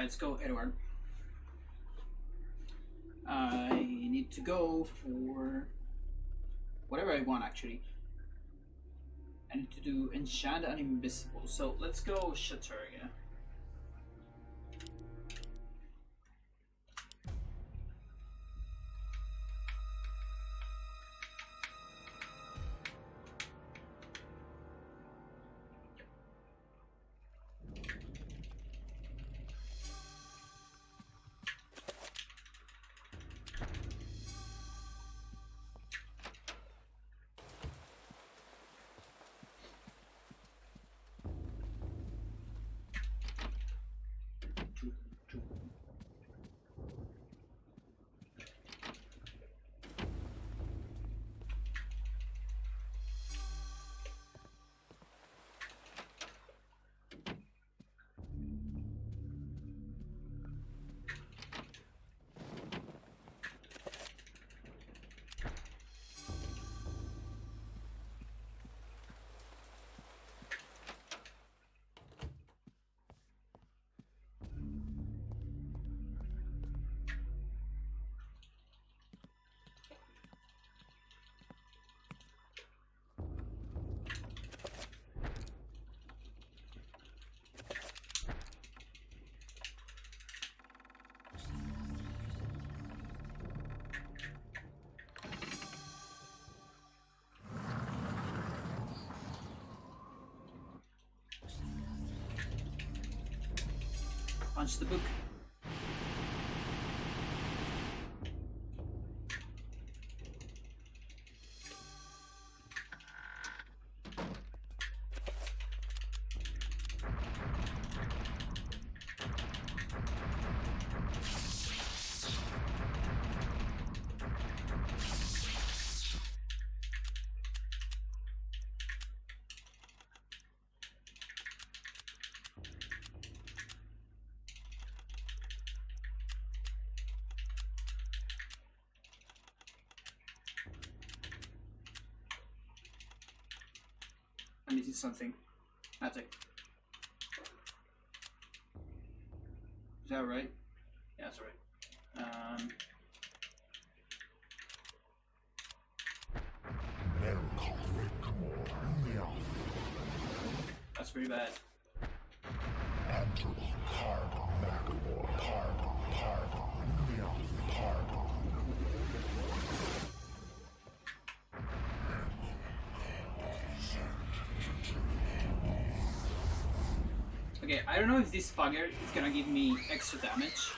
Let's go Edward. I need to go for whatever I want actually. I need to do enchant and invisible. So let's go Chattur'Gha. The book. I'm missing something. That's it. Is that right? Yeah, that's right. Um, that's pretty bad. Okay, I don't know if this Fugger is gonna give me extra damage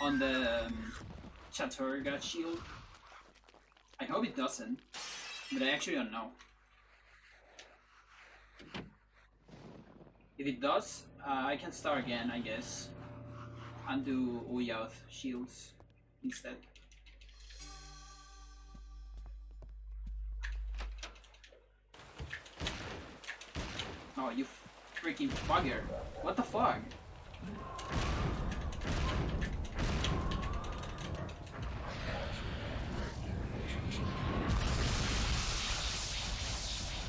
on the um, Chattur'Gha shield. I hope it doesn't, but I actually don't know. If it does, uh, I can start again, I guess, and do Ulyaoth shields instead. Oh, you freaking bugger. What the fuck?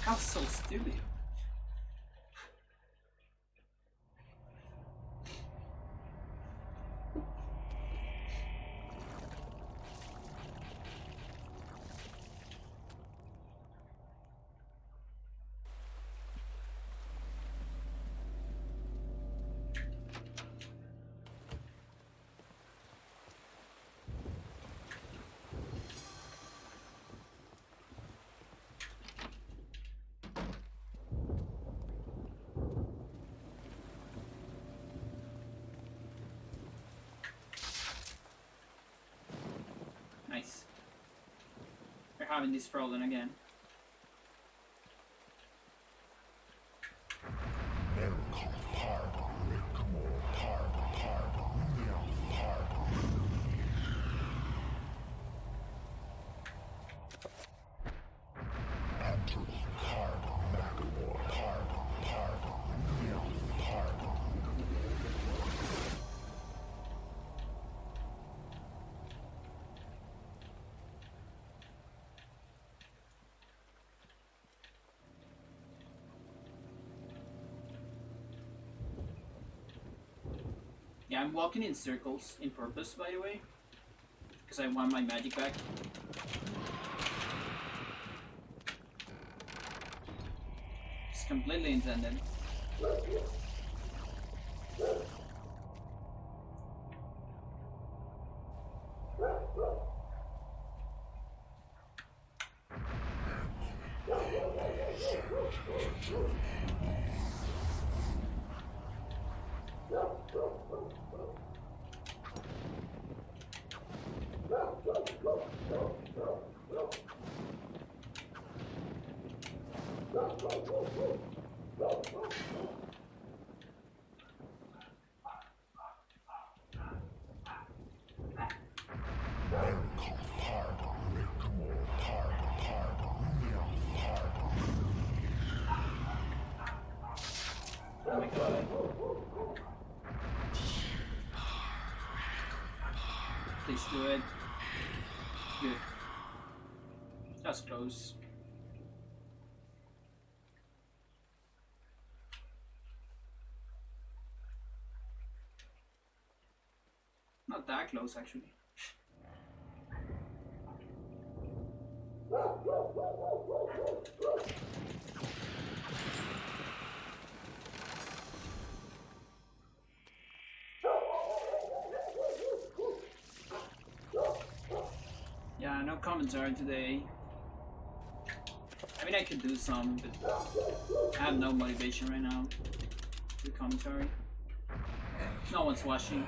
How so stupid. Nice. We're having this problem again. Yeah, I'm walking in circles in purpose, by the way. Because I want my magic back. It's completely intended my god. Please do it. Good. That's close. Not that close, actually. No commentary today. I mean, I could do some, but I have no motivation right now to commentary. No one's watching.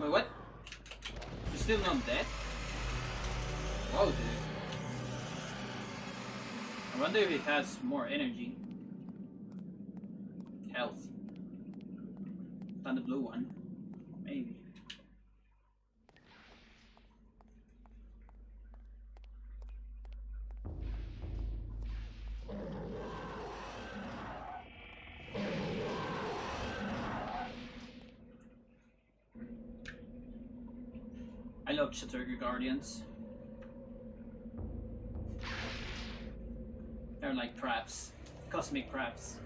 Wait, what? You're still not dead? Whoa, dude. I wonder if it has more energy. Health. Than the blue one. Maybe. I love Chattur'Gha Guardians. Crabs. Cosmic crabs.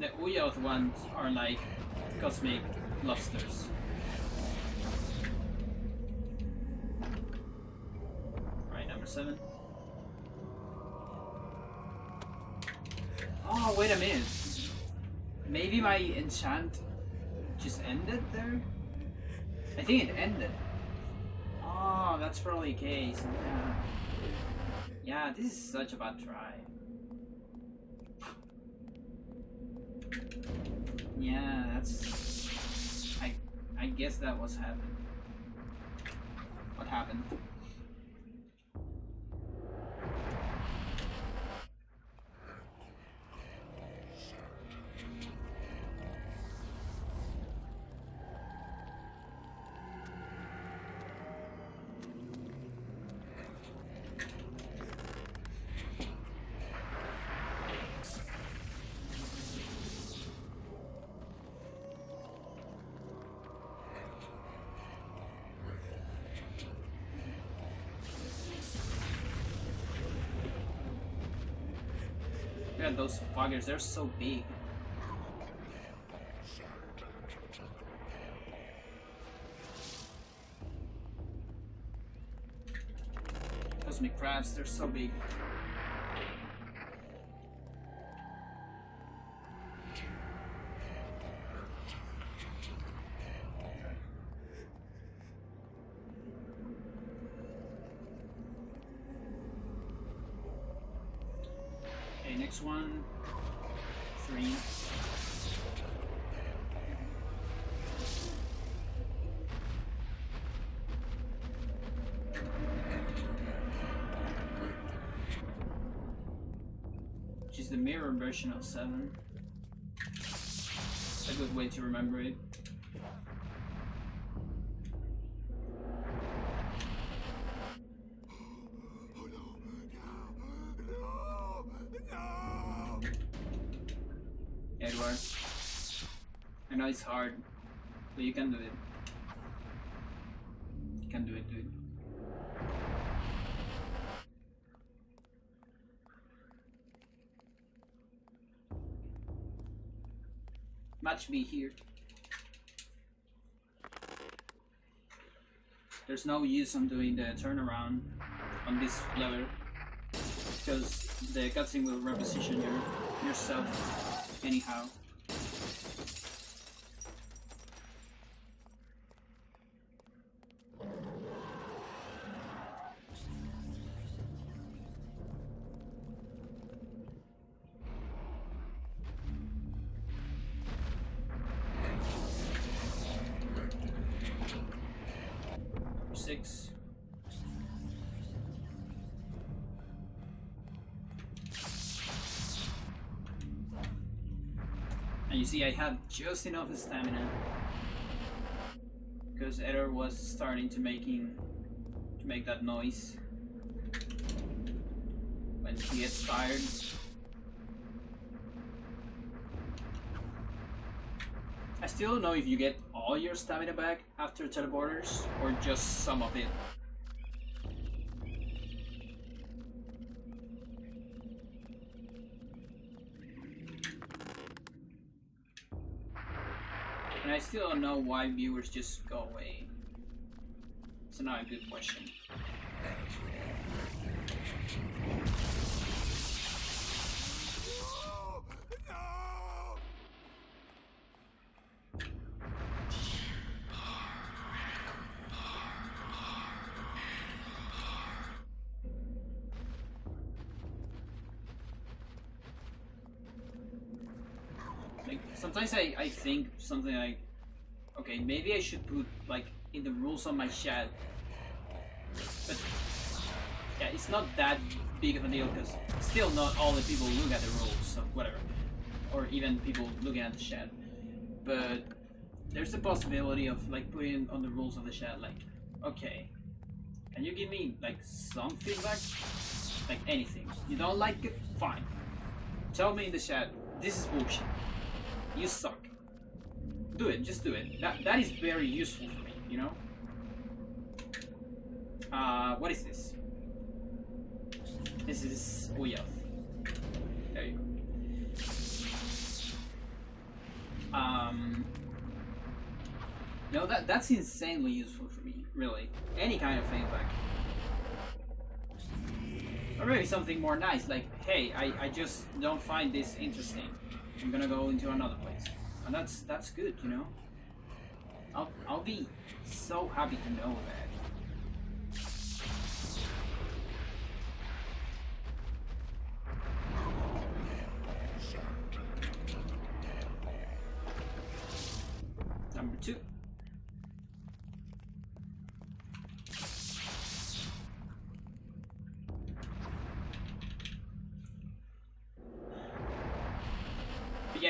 The Ulyaoth ones are like cosmic lobsters. Right, number seven. Oh, wait a minute. Maybe my enchant just ended there? I think it ended. Oh, that's probably the case. Yeah. Yeah, this is such a bad try. Yeah, that's. I I guess that was happened. What happened? Yeah, those buggers, they're so big. Cosmic crabs, they're so big. Next one. Three. Is the mirror version of seven. A good way to remember it. know it's hard, but you can do it. You can do it, dude. Match me here. There's no use on doing the turnaround on this level because the cutscene will reposition your yourself anyhow. Six. And you see I have just enough stamina because Eder was starting to making to make that noise when he gets tired. Still don't know if you get all your stamina back after teleporters or just some of it. And I still don't know why viewers just go away. It's not a good question. Like sometimes I, think something like okay maybe I should put like in the rules on my chat. But yeah it's not that big of a deal because still not all the people look at the rules so whatever. Or even people looking at the chat. But there's the possibility of like putting on the rules of the chat like okay can you give me like some feedback? Like anything. You don't like it fine. Tell me in the chat this is bullshit. You suck. Do it, just do it. That that is very useful for me, you know? Uh what is this? This is Ulyaoth. There you go. Um No that that's insanely useful for me, really. Any kind of feedback. Or maybe something more nice, like, hey, I, I just don't find this interesting. I'm gonna go into another place, and that's that's good, you know. I'll I'll be so happy to know that.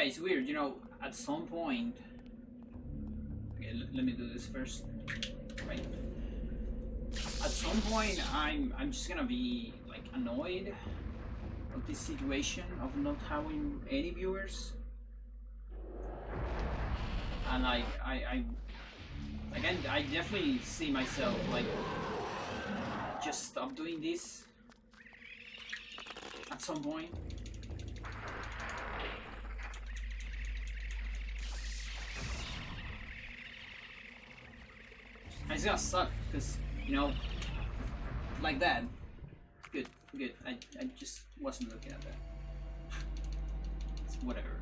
It's weird, you know, at some point... Okay, let me do this first. Right. At some point, I'm, I'm just gonna be, like, annoyed of this situation of not having any viewers. And, I, I... Again, I definitely see myself, like, just stop doing this at some point. It's gonna suck because you know, like that. Good, good. I I just wasn't looking at that. It's whatever.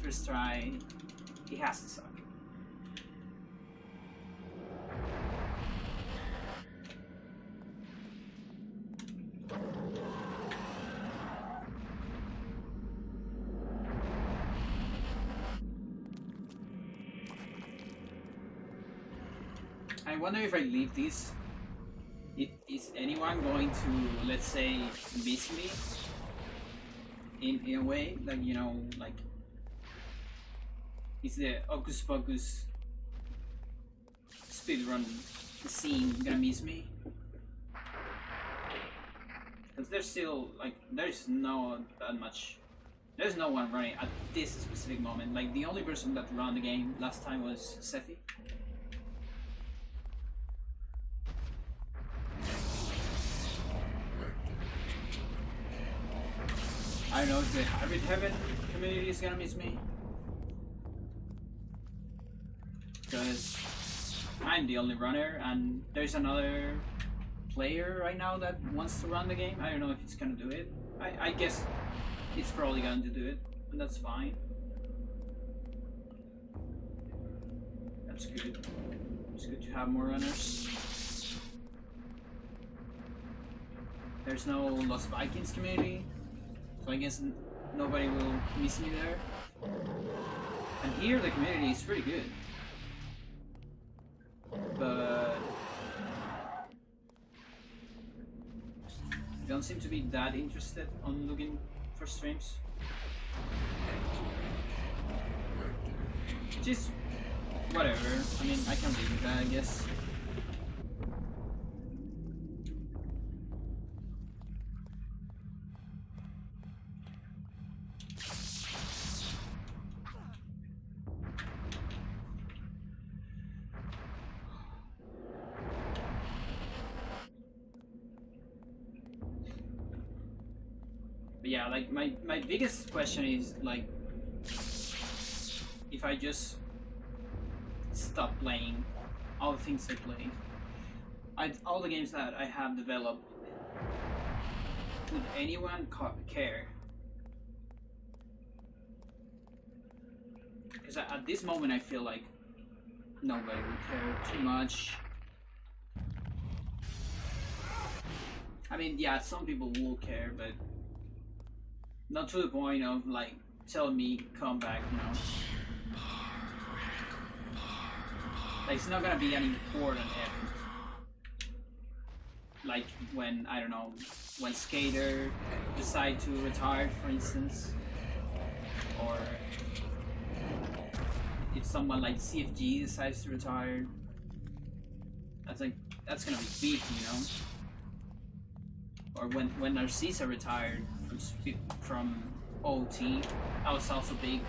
First try, it has to suck. I wonder if I leave this, is anyone going to, let's say, miss me? In, in a way, like, you know, like, is the Hocus Pocus speedrun scene gonna miss me? Because there's still, like, there's not that much There's no one running at this specific moment. Like the only person that ran the game last time was Sephi. Know the Hybrid Heaven community is gonna miss me. Because I'm the only runner and there's another player right now that wants to run the game. I don't know if it's gonna do it. I, I guess it's probably going to do it, and that's fine. That's good. It's good to have more runners. There's no Lost Vikings community, so I guess nobody will miss me there. And here the community is pretty good. But don't seem to be that interested on looking for streams. Just whatever. I mean, I can leave that, I guess. Yeah, like my my biggest question is like if I just stop playing all the things I play, I all the games that I have developed, would anyone care? Because at this moment I feel like nobody would care too much. I mean, yeah, some people will care, but not to the point of like telling me come back, you know. Like it's not gonna be an important. Like when I don't know when Skater decide to retire, for instance, or if someone like CFG decides to retire. That's like that's gonna be big, you know. Or when when Narcisa retired, from OT. That was also big.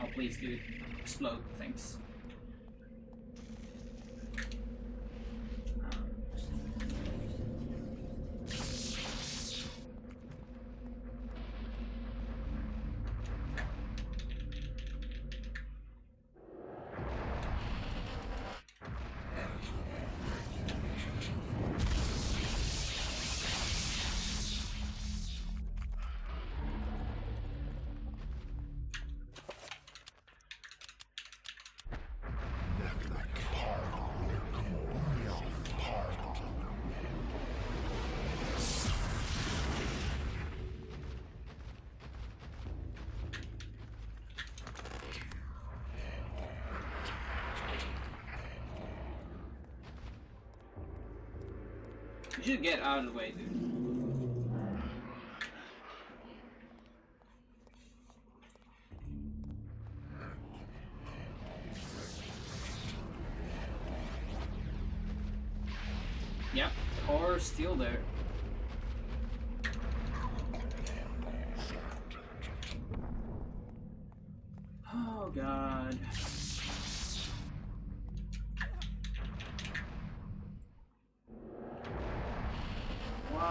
Oh, please, dude. Explode. Thanks. You get out of the way, dude. Yep, core still there. Oh god.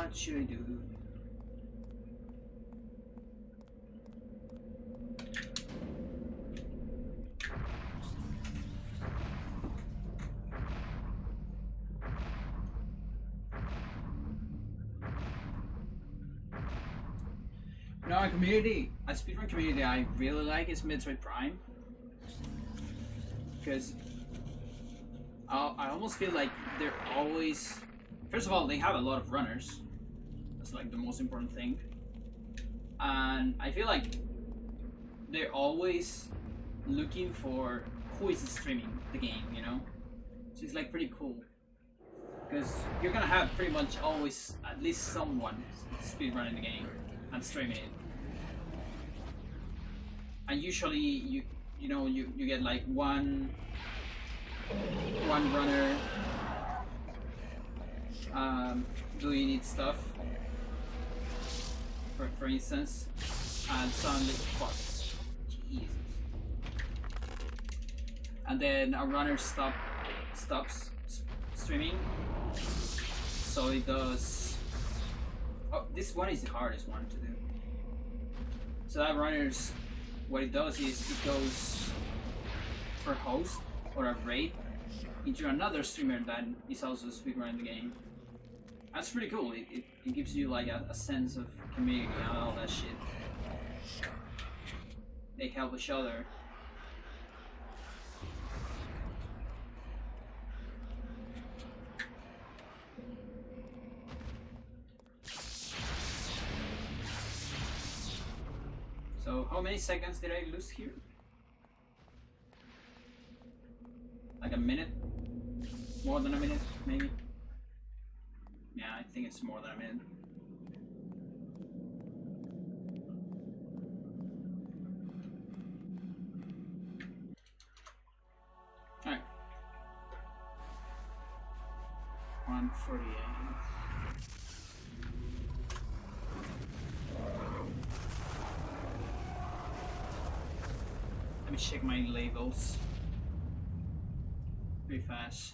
What should I do? You know, a community, a speedrun community I really like is Metroid Prime. Because I almost feel like they're always First of all, they have a lot of runners. That's like the most important thing. And I feel like they're always looking for who is streaming the game, you know? So it's like pretty cool. Because you're gonna have pretty much always at least someone speedrunning the game and streaming it. And usually you you know you, you get like one one runner um, doing its stuff. For, for instance, and suddenly, fuck, Jesus. And then a runner stop stops streaming, so it does. Oh, this one is the hardest one to do. So that runner's what it does is it goes for host or a raid into another streamer that is also speedrunning the game. That's pretty cool. It, it, it gives you like a, a sense of community and all that shit. They help each other. So how many seconds did I lose here? Like a minute? More than a minute, maybe? Yeah, I think it's more than a minute. Alright. 148. Let me check my labels. Pretty fast.